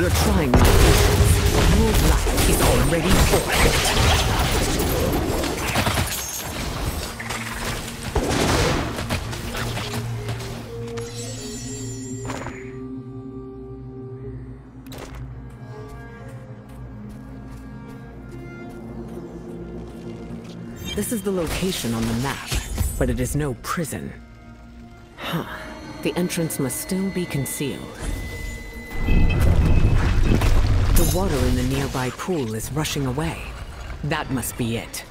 You're trying my patience. Your life is already forfeit. This is the location on the map, but it is no prison. Huh. The entrance must still be concealed. The water in the nearby pool is rushing away. That must be it.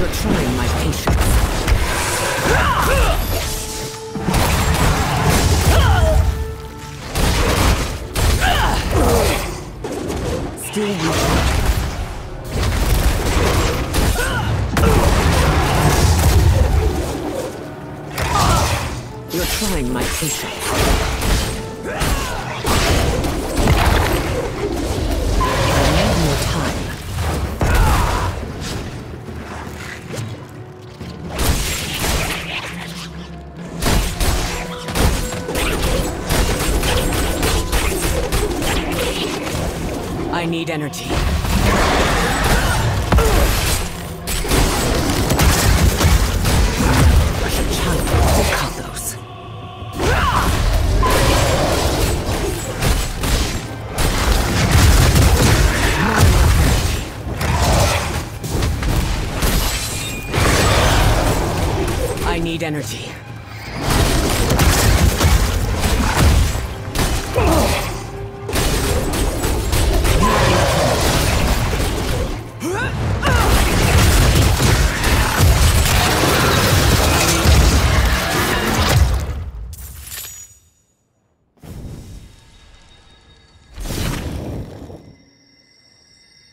You're trying my patience. Still you. You're trying my patience. I need energy. I need energy.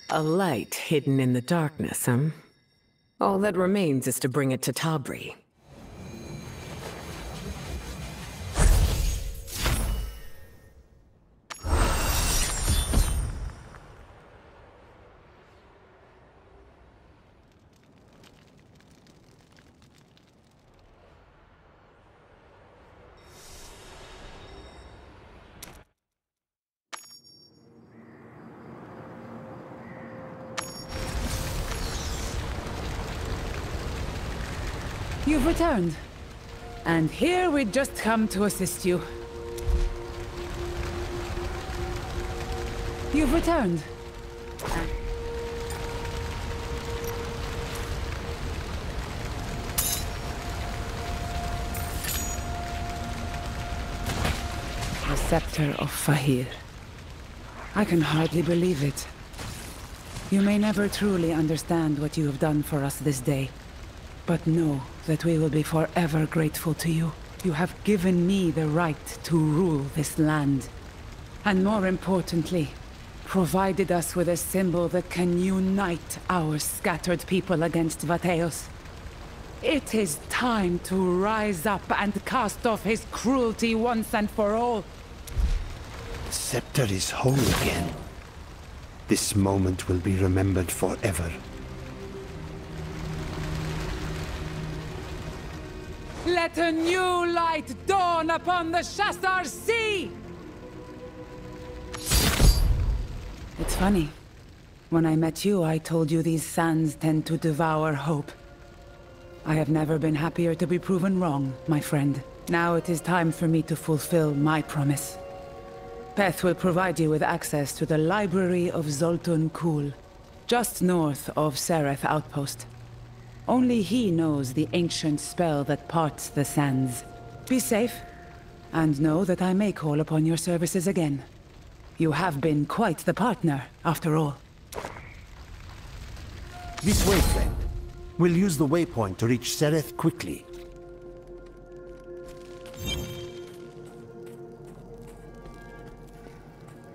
A light hidden in the darkness, huh? All that remains is to bring it to Tabri. You've returned. And here we just come to assist you. You've returned. The Scepter of Fahir. I can hardly believe it. You may never truly understand what you have done for us this day. But know that we will be forever grateful to you. You have given me the right to rule this land. And more importantly, provided us with a symbol that can unite our scattered people against Vateos. It is time to rise up and cast off his cruelty once and for all. The scepter is whole again. This moment will be remembered forever. Let a new light dawn upon the Shassar Sea! It's funny. When I met you, I told you these sands tend to devour hope. I have never been happier to be proven wrong, my friend. Now it is time for me to fulfill my promise. Peth will provide you with access to the Library of Zoltun Kulle, just north of Sereth Outpost. Only he knows the ancient spell that parts the sands. Be safe, and know that I may call upon your services again. You have been quite the partner, after all. This way, friend. We'll use the waypoint to reach Sereth quickly.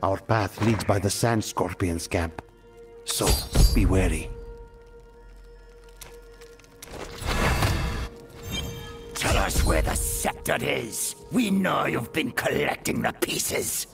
Our path leads by the Sand Scorpion's camp. So, be wary. Scepter is. We know you've been collecting the pieces.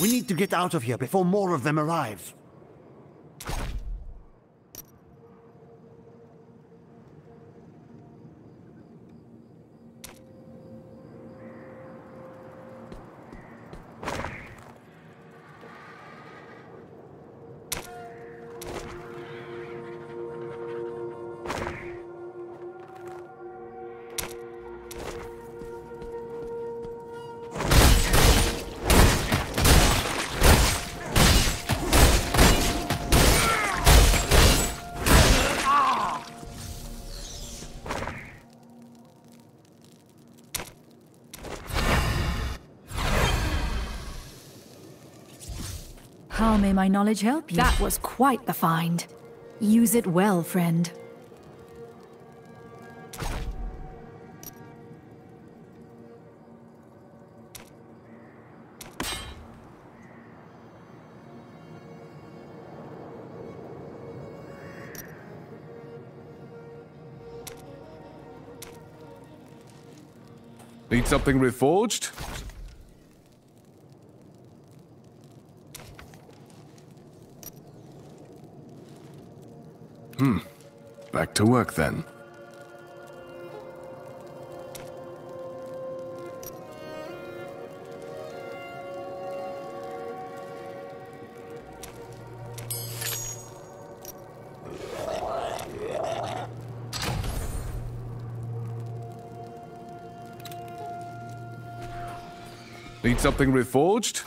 We need to get out of here before more of them arrive. How may my knowledge help you? That was quite the find. Use it well, friend. Need something reforged? Hmm. Back to work then. Need something reforged?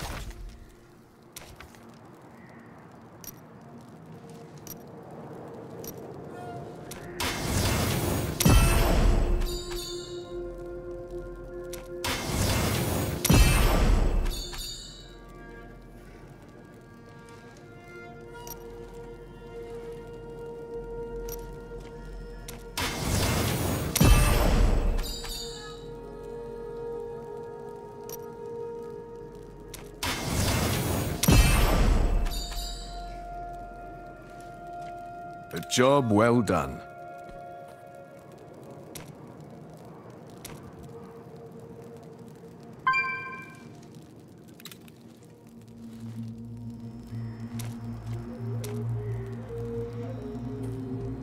A job well done.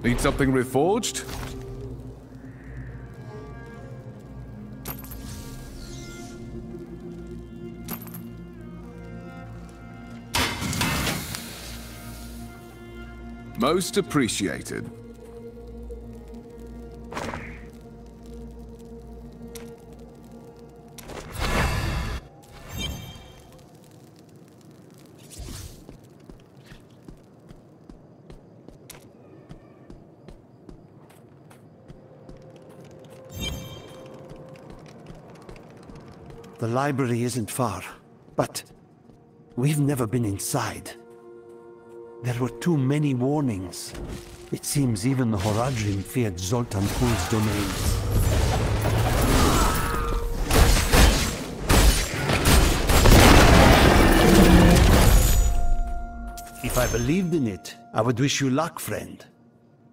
Need something reforged? Most appreciated. The library isn't far, but we've never been inside. There were too many warnings. It seems even the Horadrim feared Zoltun Kulle's domains. If I believed in it, I would wish you luck, friend.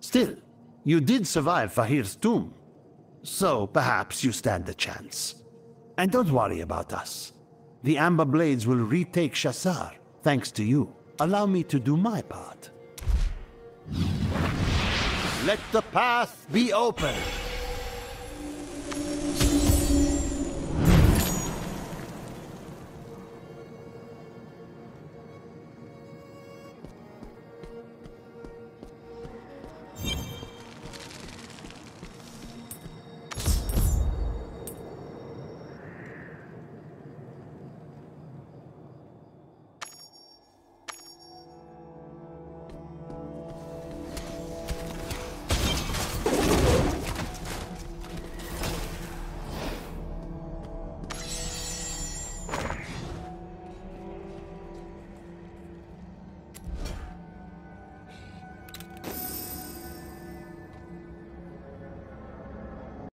Still, you did survive Fahir's tomb. So perhaps you stand a chance. And don't worry about us. The Amber Blades will retake Shassar, thanks to you. Allow me to do my part. Let the path be open.